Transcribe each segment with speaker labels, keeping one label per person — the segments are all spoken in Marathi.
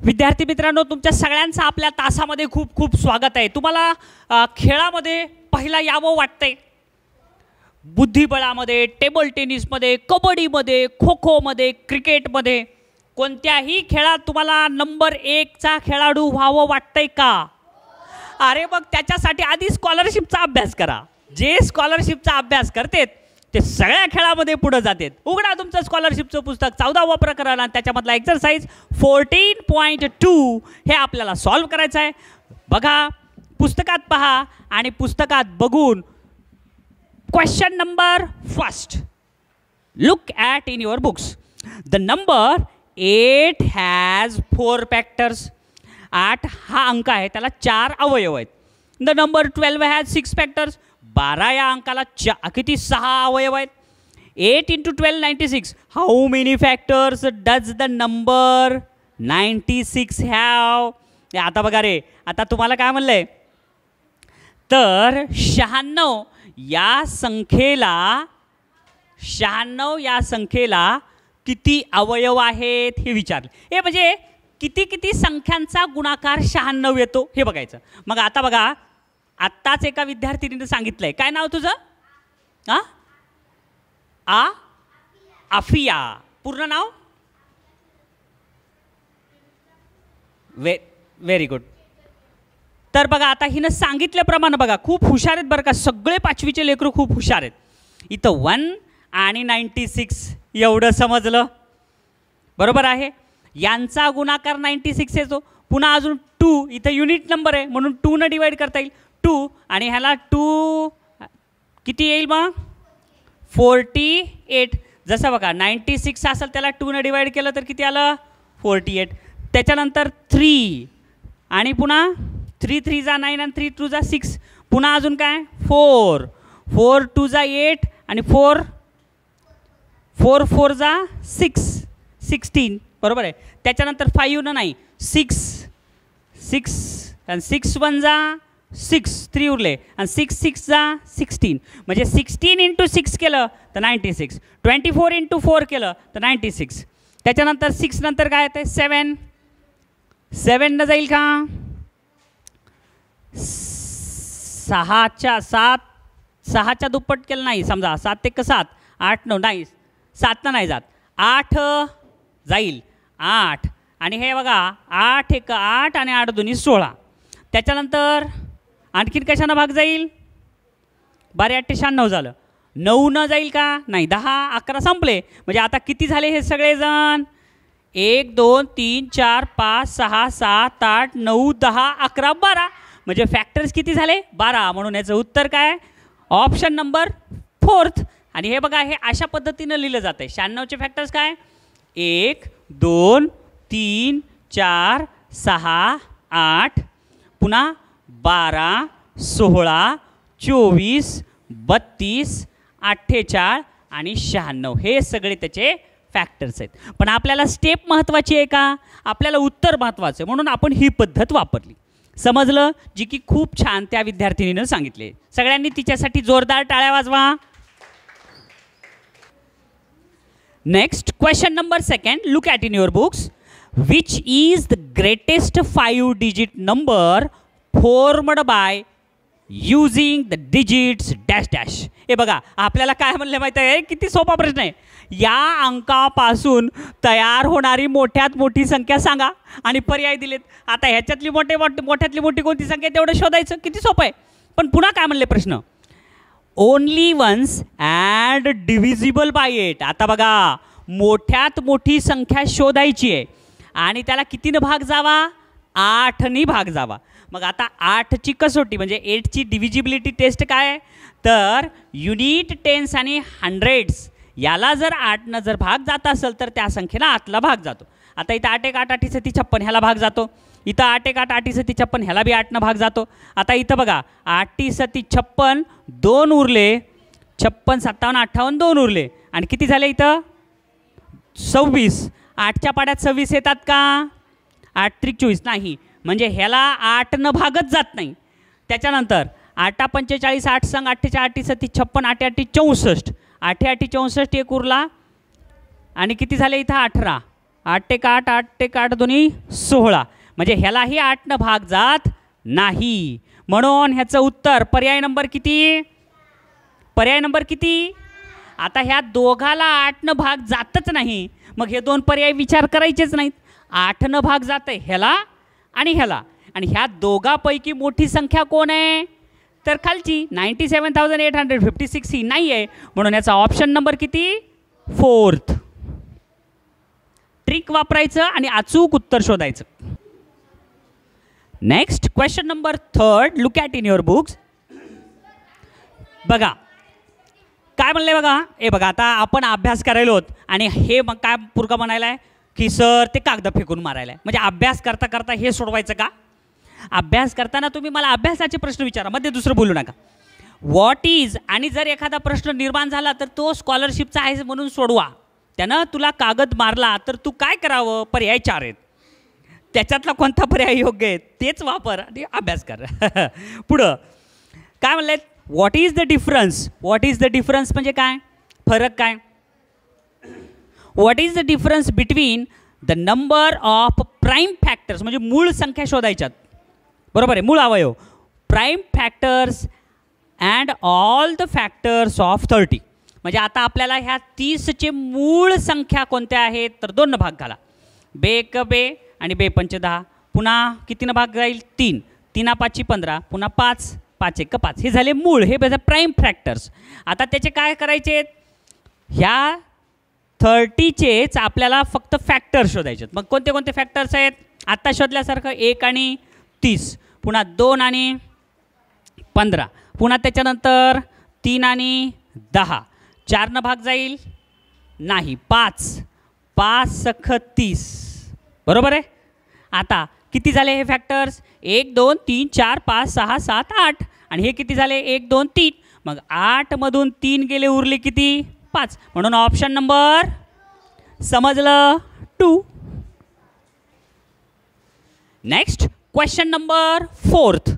Speaker 1: विद्यार्थी मित्रांनो तुमच्या सगळ्यांचं आपल्या तासामध्ये खूप खूप स्वागत आहे. तुम्हाला खेळामध्ये पहिला यावं वाटतंय? बुद्धिबळामध्ये टेबल टेनिसमध्ये कबड्डीमध्ये खो खोमध्ये क्रिकेटमध्ये कोणत्याही खेळात तुम्हाला नंबर एकचा खेळाडू व्हावं वाटतंय का? अरे मग त्याच्यासाठी आधी स्कॉलरशिपचा अभ्यास करा. जे स्कॉलरशिपचा अभ्यास करतेत ते सगळ्या खेळामध्ये पुढे जातात. उघडा तुमचं स्कॉलरशिपचं पुस्तक चौदावं प्रकरण आणि त्याच्यामधला एक्सरसाइज फोर्टीन पॉईंट टू हे आपल्याला सॉल्व करायचं आहे. बघा पुस्तकात पहा आणि पुस्तकात बघून question number first look at in your books the number eight has four factors आठ हा अंक आहे त्याला चार अवयव आहेत. The number twelve has six factors बारा या अंकाला चा किती सहा अवयव आहेत? Eight into twelve ninety six how many factors does the number ninety six have आता बघा रे आता तुम्हाला काय म्हणलं आहे तर शहाण्णव या संख्येला शहाण्णव या संख्येला किती अवयव आहेत? हे विचारले. हे म्हणजे किती किती संख्यांचा गुणाकार शहाण्णव येतो? हे बघायचं. मग आता बघा आत्ताच एका विद्यार्थिनीनं सांगितलंय. काय नाव तुझं? हां आ? आफिया. पूर्ण नाव? वे व्हेरी गुड तर बघा आता हिनं सांगितल्याप्रमाणे बघा खूप हुशार आहेत बरं का. सगळे पाचवीचे लेकरं खूप हुशार आहेत. इथं वन आणि नाईन्टी सिक्स एवढं समजलं. बरोबर आहे? यांचा गुणाकार नाईन्टी सिक्स येतो पुन्हा अजून टू इथं युनिट नंबर आहे. म्हणून टूनं डिवाईड करता येईल. टू आणि ह्याला टू किती येईल मग? Forty eight. जसं बघा नाईन्टी सिक्स असेल त्याला टूनं डिवाईड केलं तर किती आलं? Forty eight. त्याच्यानंतर थ्री आणि पुन्हा थ्री थ्री जा नाईन आणि थ्री टू जा सिक्स. पुन्हा अजून काय? फोर. फोर टू जा एट आणि फोर फोर फोर जा सिक्स. सिक्स्टीन. बरोबर आहे. त्याच्यानंतर फाईव्हनं नाही. सिक्स. सिक्स. आणि सिक्स वन जा सिक्स थ्री उरले. आणि सिक्स सिक्स जा सिक्स्टीन. म्हणजे सिक्स्टीन इंटू सिक्स केलं तर ninety six. Twenty four into four केलं तर नाईन्टी सिक्स. त्याच्यानंतर सिक्स नंतर काय येतं सेवन सेवननं जाईल का? सहाच्या सात. सहाच्या दुप्पट केलं नाही समजा. सात एक सात. आठ नऊ नाही. सातनं नाही जात. आठ जाईल. आठ. आणि हे बघा आठ एक आठ आणि आठ दोन्ही सोळा. त्याच्यानंतर आणखीन कशानं भाग जाईल? बारा अठ्ठे शहाण्णव झालं. नऊ न जाईल का? नाही दहा अकरा संपले. म्हणजे आता किती झाले हे सगळेजण? एक दोन तीन चार पाच सहा सात आठ नऊ दहा अकरा बारा. म्हणजे फॅक्टर्स किती झाले? बारा. म्हणून याचं उत्तर काय? ऑप्शन नंबर फोर्थ आणि हे बघा हे अशा पद्धतीनं लिहिलं जातं आहे शहाण्णवचे फॅक्टर्स काय? एक दोन तीन चार सहा आठ. पुन्हा बारा सोळा चोवीस बत्तीस अठ्ठेचाळ आणि शहाण्णव. हे सगळे त्याचे फॅक्टर्स आहेत. पण आपल्याला स्टेप महत्त्वाची आहे का? आपल्याला उत्तर महत्त्वाचं आहे. म्हणून आपण ही पद्धत वापरली. समजलं? जी की खूप छान त्या विद्यार्थिनीनं सांगितले. सगळ्यांनी तिच्यासाठी जोरदार टाळ्या वाजवा. Next question number second look at in your books which is the greatest five digit number formed by using the digits dash dash हे बघा आपल्याला काय म्हणलं माहिती आहे? किती सोपा प्रश्न आहे. या अंकापासून तयार होणारी मोठ्यात मोठी संख्या सांगा आणि पर्याय दिलेत. आता ह्याच्यातली मोठे मोठ्यातली मोठी कोणती संख्या आहे तेवढं शोधायचं. किती सोपं आहे. पण पुन्हा काय म्हणले प्रश्न? Only once and divisible by eight आता बघा मोठ्यात मोठी संख्या शोधायची आहे. आणि त्याला कितीनं भाग जावा? आठनी भाग जावा. मग आता आठची कसोटी म्हणजे एटची डिव्हिजिबिलिटी टेस्ट काय आहे तर युनिट टेन्स आणि हंड्रेड्स याला जर आठनं जर भाग जात असेल तर त्या संख्येला आठला भाग जातो आता इथं आठ एक आठ आठी सती छप्पन ह्याला भाग जातो इथं आठ एक आठ आठी सती छप्पन ह्याला बी आठनं भाग जातो आता इथं बघा आठी सती छप्पन दोन उरले छप्पन सत्तावन्न अठ्ठावन्न दोन उरले आणि किती झाले इथं सव्वीस आठच्या पाड्यात सव्वीस येतात का आठ त्रिक चोवीस नाही म्हणजे ह्याला आठनं भागच जात नाही. त्याच्यानंतर आठा पंचेचाळीस आठ संघ अठ्ठेचाळ आठी सत्ती छप्पन आठे आठी चौसष्ट. आठे आठी चौसष्ट एक उरला. आणि किती झाले इथं? अठरा. आठ टेक आठ आठ टेक आठ दोन्ही सोळा. म्हणजे ह्यालाही आठनं भाग जात नाही. म्हणून ह्याचं उत्तर पर्याय नंबर किती? पर्याय नंबर किती? आता ह्या दोघाला आठनं भाग जातच नाही. मग हे दोन पर्याय विचार करायचेच नाहीत. आठनं भाग जातं ह्याला आणि ह्याला. आणि ह्या दोघापैकी मोठी संख्या कोण आहे? तर खालची ninety seven thousand eight hundred fifty six ही नाही आहे. म्हणून याचा ऑप्शन नंबर किती? फोर्थ ट्रिक वापरायचं आणि अचूक उत्तर शोधायचं. Next question number third look at in your books बघा. काय म्हणलंय बघा? ए बघा आता आपण अभ्यास करायलो आहोत. आणि हे मग काय पुरका म्हणायला आहे की सर ते कागद फेकून मारायला आहे म्हणजे अभ्यास करता करता हे सोडवायचं का? अभ्यास करताना तुम्ही मला अभ्यासाचे प्रश्न विचारा मध्ये दुसरं बोलू नका. व्हॉट इज आणि जर एखादा प्रश्न निर्माण झाला तर तो स्कॉलरशिपचा आहे म्हणून सोडवा. त्यानं तुला कागद मारला तर तू काय करावं? पर्याय चार आहेत. त्याच्यातला कोणता पर्याय योग्य आहे तेच वापर आणि अभ्यास कर. पुढं. काय म्हणले what is the difference what is the difference म्हणजे काय? फरक काय? What is the difference between the number of prime factors म्हणजे मूळ संख्या शोधायच्यात. बरोबर आहे? मूळ अवयव. Prime factors and all the factors of thirty म्हणजे आता आपल्याला ह्या तीसचे मूळ संख्या कोणत्या आहेत? तर दोन भाग घाला. बे एक बे आणि बे पंच दहा. पुन्हा कितीनं भाग जाईल तीन. तीना पाचची पंधरा. पुन्हा पाच पाच एक पाच. हे झाले मूळ. हे प्राईम फॅक्टर्स आता त्याचे काय करायचे ह्या थर्टीचेच आपल्याला फक्त फॅक्टर शोधायचे आहेत. मग कोणते कोणते फॅक्टर्स आहेत? आत्ता शोधल्यासारखं एक आणि तीस. पुन्हा दोन आणि पंधरा. पुन्हा त्याच्यानंतर तीन आणि दहा. चारनं भाग जाईल? नाही. पाच. पाच सख तीस. बरोबर आहे? आता किती झाले हे फॅक्टर्स एक दोन तीन चार पाच सहा सात आठ. आणि हे किती झाले? एक दोन तीन. मग आठमधून तीन गेले उरले किती? पाच. म्हणून ऑप्शन नंबर समजलं. Two next question number fourth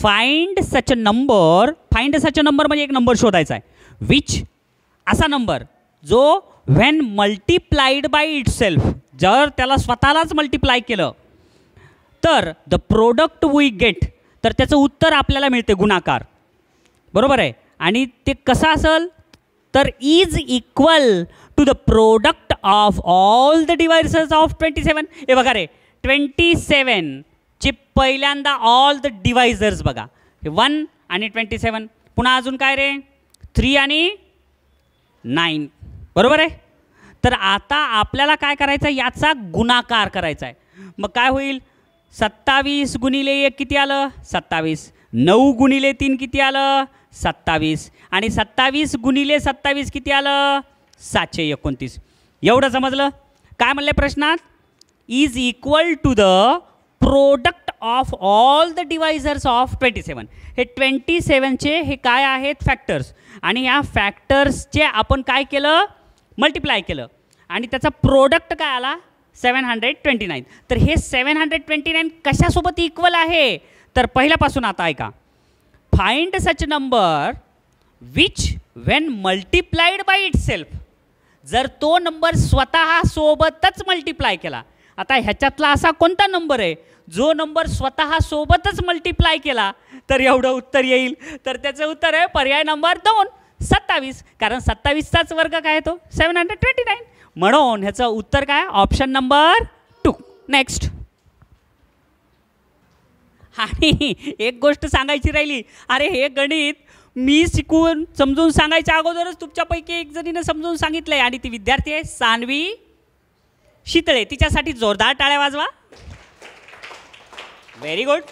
Speaker 1: find such a number find such a number म्हणजे एक नंबर शोधायचा आहे. विच असा नंबर जो when multiplied by itself जर त्याला स्वतःलाच मल्टिप्लाय केलं तर द प्रोडक्ट वी गेट तर त्याचं उत्तर आपल्याला मिळते गुणाकार. बरोबर आहे? आणि ते कसं असेल? तर is equal to the product of all the devices of twenty seven हे बघा रे ट्वेंटी सेवनचे पहिल्यांदा ऑल द डिवायझर्स बघा. हे वन आणि ट्वेंटी सेवन पुन्हा अजून काय रे? थ्री आणि नाईन बरोबर आहे? तर आता आपल्याला काय करायचं आहे? याचा गुणाकार करायचा आहे. मग काय होईल? सत्तावीस गुणिले एक किती आलं? सत्तावीस. नऊ गुणिले तीन किती आलं? सत्तावीस. आणि सत्तावीस गुणिले सत्तावीस किती आलं? सातशे एकोणतीस. एवढं समजलं? काय म्हणले प्रश्नात? Is equal to the product of all the divisors of twenty seven हे ट्वेंटी सेवनचे हे काय आहेत? फॅक्टर्स आणि या फॅक्टर्सचे आपण काय केलं? मल्टिप्लाय केलं. आणि त्याचा प्रोडक्ट काय आला? सेवन हंड्रेड ट्वेंटी नाईन तर हे सेवन हंड्रेड ट्वेंटी नाईन कशासोबत इक्वल आहे? तर पहिल्यापासून आता ऐका. Find such number which when multiplied by itself जर तो नंबर स्वतः सोबतच मल्टिप्लाय केला आता ह्याच्यातला असा कोणता नंबर आहे? जो नंबर स्वतः सोबतच मल्टिप्लाय केला तर एवढं उत्तर येईल. तर त्याचं उत्तर आहे पर्याय नंबर दोन सत्तावीस. कारण सत्तावीसचाच वर्ग काय तो? सेवन हंड्रेड ट्वेंटी नाईन म्हणून ह्याचं उत्तर काय? ऑप्शन नंबर टू नेक्स्ट आणि एक गोष्ट सांगायची राहिली. अरे हे गणित मी शिकून समजून सांगायच्या अगोदरच तुमच्यापैकी एक जणीनं समजून आहे आणि ती विद्यार्थी आहे सानवी शितळे. तिच्यासाठी जोरदार टाळ्या वाजवा. व्हेरी गुड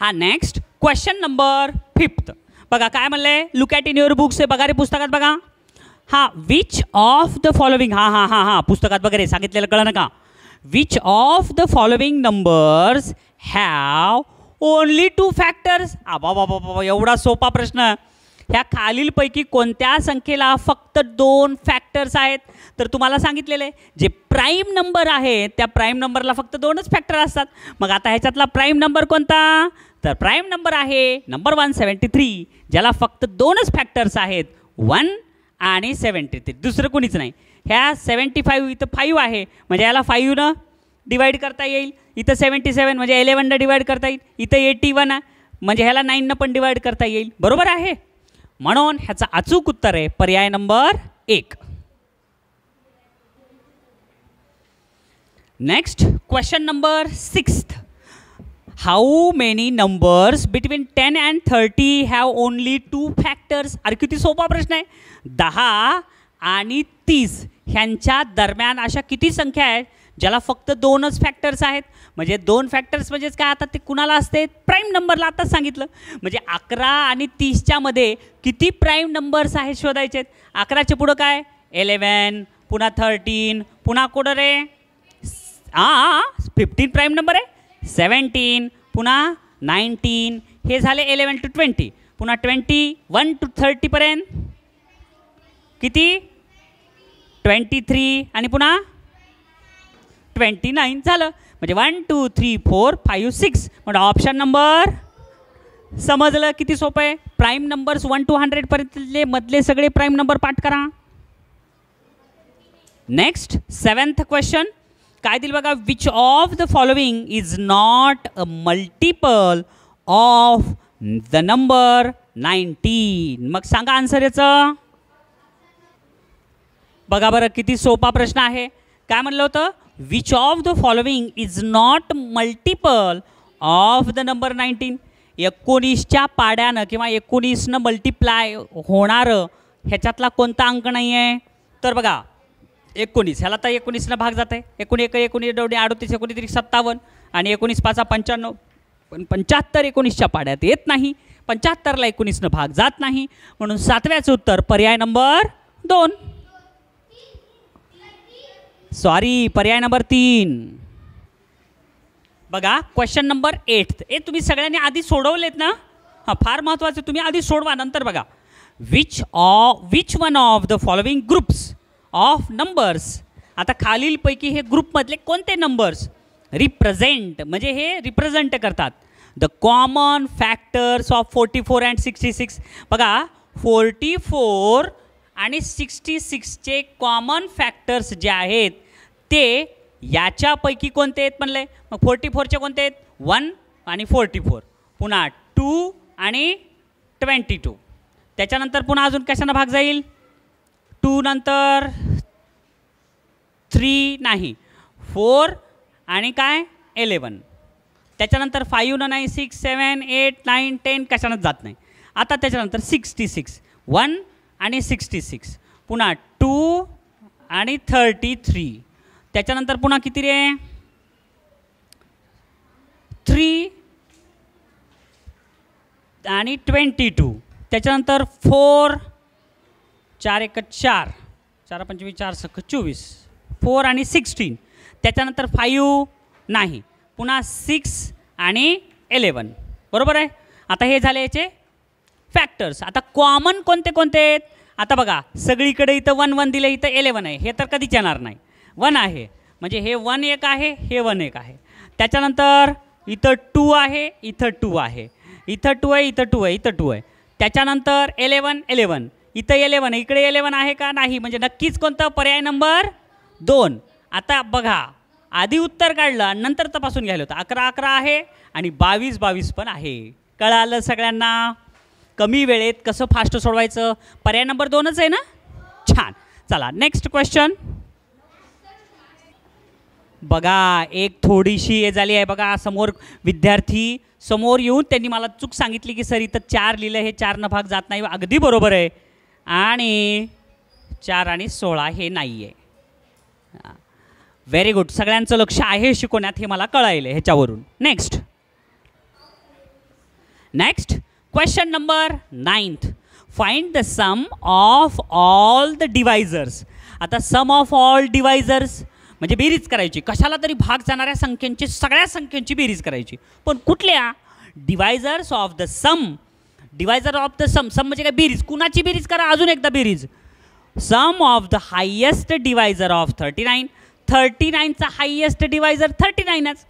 Speaker 1: हा नेक्स्ट क्वेश्चन नंबर फिफ्थ बघा काय म्हणलंय? Look at in your books आहे बघा रे पुस्तकात बघा. हां विच ऑफ द फॉलोविंग हां हां हां हां पुस्तकात वगैरे सांगितलेलं कळलं का? Which of the following numbers have only two factors आबा बाबा बाबा एवढा सोपा प्रश्न. ह्या खालीलपैकी कोणत्या संख्येला फक्त दोन फॅक्टर्स आहेत? तर तुम्हाला सांगितलेले जे प्राईम नंबर आहे त्या प्राईम नंबरला फक्त दोनच फॅक्टर असतात. मग आता ह्याच्यातला प्राईम नंबर कोणता? तर प्राईम नंबर आहे नंबर वन सेवन्टी थ्री ज्याला फक्त दोनच फॅक्टर्स आहेत वन आणि सेवन्टी थ्री दुसरं कोणीच नाही. ह्या सेवन्टी फाईव्ह इथं फाईव्ह आहे. म्हणजे याला फाईव्हनं डिवाईड करता येईल. इथं सेवन्टी सेवन म्हणजे इलेवननं डिवाईड करता येईल. इथं एटी वन आहे. म्हणजे ह्याला नाईननं पण डिवाईड करता येईल. बरोबर आहे? म्हणून ह्याचं अचूक उत्तर आहे. पर्याय नंबर एक. Next question number sixth how many numbers between ten and thirty have only two factors अरे किती सोपा प्रश्न आहे. दहा आणि तीस. ह्यांच्या दरम्यान अशा किती संख्या आहेत? ज्याला फक्त दोनच फॅक्टर्स आहेत. म्हणजे दोन फॅक्टर्स म्हणजेच काय? आता ते कुणाला असते? प्राईम नंबरला आताच सांगितलं. म्हणजे अकरा आणि तीसच्या मध्ये किती प्राईम नंबर्स आहेत शोधायचे आहेत? अकराच्या पुढं काय? एलेवन पुन्हा थर्टीन पुन्हा कुठं रे? हां फिफ्टीन प्राईम नंबर आहे. सेवन्टीन पुन्हा नाईन्टीन हे झाले एलेवन टू ट्वेंटी पुन्हा ट्वेंटी वन टू थर्टीपर्यंत किती? ट्वेंटी थ्री आणि पुन्हा ट्वेंटी नाईन झालं. म्हणजे one two three four five six म्हणजे ऑप्शन नंबर समजलं किती सोपं आहे? प्राईम नंबर्स वन टू हंड्रेडपर्यंतले मधले सगळे प्राईम नंबर पाठ करा. नेक्स्ट सेवन्थ क्वेश्चन काय दिलं बघा? Which of the following is not a multiple of the number nineteen मग सांगा आन्सर याचं. बघा बरं किती सोपा प्रश्न आहे. काय म्हणलं होतं? Which of the following is not multiple of the number nineteen एकोणीसच्या पाड्यानं किंवा एकोणीसनं मल्टिप्लाय होणारं ह्याच्यातला कोणता अंक नाही आहे तर बघा एकोणीस. ह्याला तर एकोणीसनं भाग जात आहे एकोणी एक एकोणीस डवडी अडतीस एकोणीस सत्तावन्न आणि एकोणीस पाचा पंच्याण्णव. पण पंच्याहत्तर एकोणीसच्या पाड्यात येत नाही. पंच्याहत्तरला एकोणीसनं भाग जात नाही. म्हणून सातव्याचं उत्तर पर्याय नंबर दोन. सॉरी पर्याय नंबर तीन. बघा क्वेश्चन नंबर एट ए तुम्ही सगळ्यांनी आधी सोडवलेत ना? हां फार महत्त्वाचं तुम्ही आधी सोडवा नंतर बघा. Which of which one of the following groups of numbers आता खालीलपैकी हे ग्रुपमधले कोणते नंबर्स रिप्रेझेंट म्हणजे हे रिप्रेझेंट करतात? The common factors of forty four and sixty six बघा फोर्टी फोर आणि सिक्स्टी सिक्सचे कॉमन फॅक्टर्स जे आहेत ते याच्यापैकी कोणते आहेत म्हणले? मग फोर्टी फोरचे कोणते आहेत? वन आणि फोर्टी फोर. पुन्हा टू आणि ट्वेंटी टू. त्याच्यानंतर पुन्हा अजून कशानं भाग जाईल? टू नंतर थ्री नाही. फोर आणि काय? एलेवन त्याच्यानंतर फाईव्हनं नाही six seven eight nine ten कशानंच जात नाही. आता त्याच्यानंतर सिक्स्टी सिक्स. वन आणि सिक्स्टी सिक्स. पुन्हा टू आणि थर्टी थ्री. त्याच्यानंतर पुन्हा किती रे? थ्री आणि ट्वेंटी टू. त्याच्यानंतर फोर चार एक चार. चार पंचवीस चार सख चोवीस. फोर आणि सिक्स्टीन. त्याच्यानंतर फाईव्ह नाही. पुन्हा सिक्स आणि एलेवन बरोबर आहे? आता हे झाले याचे फॅक्टर्स आता कॉमन कोणते कोणते आहेत? आता बघा सगळीकडे इथं वन वन दिलं इथं एलेवन आहे. हे तर कधीच येणार नाही. वन आहे. म्हणजे हे वन एक आहे हे वन एक आहे. त्याच्यानंतर इथं टू आहे इथं टू आहे. इथं टू आहे इथं टू आहे इथं टू आहे. त्याच्यानंतर एलेवन एलेवन इथं एलेवन आहे. इकडे एलेवन आहे का? नाही. म्हणजे नक्कीच कोणतं? पर्याय नंबर दोन. आता बघा आधी उत्तर काढलं आणि नंतर तपासून घ्यायला होतं. अकरा अकरा आहे आणि बावीस बावीस पण आहे. कळालं सगळ्यांना? कमी वेळेत कसं फास्ट सोडवायचं? पर्याय नंबर दोनच आहे ना? छान. चला नेक्स्ट क्वेश्चन बघा एक थोडीशी हे झाली आहे बघा समोर विद्यार्थी समोर येऊन त्यांनी मला चूक सांगितली की सर इथं चार लिहिलं हे चारनं भाग जात नाही अगदी बरोबर आहे. आणि चार आणि सोळा हे नाही आहे व्हेरी गुड सगळ्यांचं लक्ष आहे शिकवण्यात हे मला कळायलं ह्याच्यावरून. Next next question number ninth find the sum of all the divisors आता सम ऑफ ऑल डिवायझर्स म्हणजे बेरीज करायची. कशाला तरी भाग जाणाऱ्या संख्यांची सगळ्या संख्यांची बेरीज करायची. पण कुठल्या? Divisors of the sum divisor of the sum sum म्हणजे काय? बेरीज. कुणाची बेरीज करा? अजून एकदा बेरीज. Sum of the highest divisor of thirty nine thirty नाईनचा highest divisor thirty नाईनच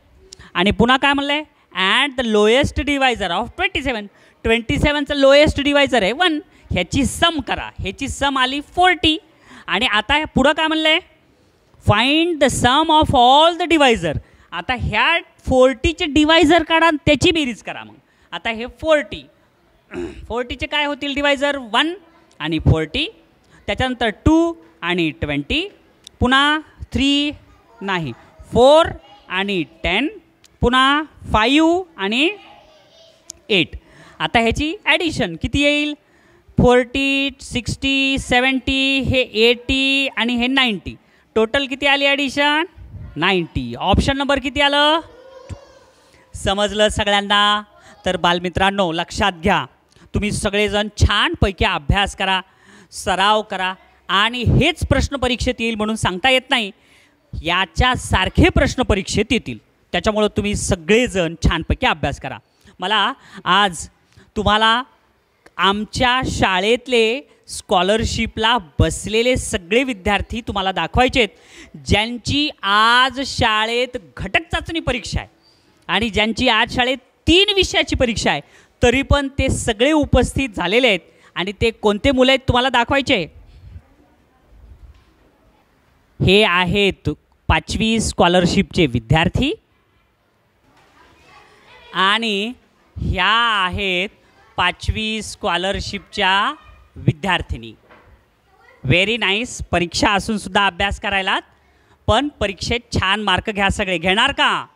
Speaker 1: आणि पुन्हा काय म्हणलं आहे at the lowest divisor of twenty seven twenty सेवनचं lowest divisor आहे. वन ह्याची सम करा. ह्याची सम आली फोर्टी आणि आता पुढं काय म्हणलं आहे find the sum of all the divisor आता ह्या फोर्टीचे डिवायझर काढा आणि त्याची बेरीज करा मग. आता हे फोर्टी फोर्टीचे काय होतील डिवायझर वन आणि फोर्टी त्याच्यानंतर टू आणि ट्वेंटी पुन्हा थ्री नाही. फोर आणि टेन पुन्हा फाईव्ह आणि एट आता ह्याची ॲडिशन किती येईल? फोर्टी सिक्स्टी सेवन्टी हे एटी आणि हे नाईंटी टोटल किती आली ॲडिशन नाईंटी ऑप्शन नंबर किती आलं? समजलं सगळ्यांना? तर बालमित्रांनो लक्षात घ्या. तुम्ही सगळेजण छानपैकी अभ्यास करा सराव करा आणि हेच प्रश्न परीक्षेत येईल म्हणून सांगता येत नाही. याच्यासारखे प्रश्न परीक्षेत येतील. त्याच्यामुळं तुम्ही सगळेजण छानपैकी अभ्यास करा. मला आज तुम्हाला आमच्या शाळेतले स्कॉलरशिपला बसलेले सगळे विद्यार्थी तुम्हाला दाखवायचे आहेत. ज्यांची आज शाळेत घटक चाचणी परीक्षा आहे आणि ज्यांची आज शाळेत तीन विषयाची परीक्षा आहे तरी पण ते सगळे उपस्थित झालेले आहेत आणि ते कोणते मुलं आहेत तुम्हाला दाखवायचे? हे आहेत पाचवी स्कॉलरशिपचे विद्यार्थी आणि ह्या आहेत पाचवी स्कॉलरशिपच्या विद्यार्थिनी. व्हेरी नाईस परीक्षा असूनसुद्धा अभ्यास करायला पण परीक्षेत छान मार्क घ्या सगळे. घेणार का?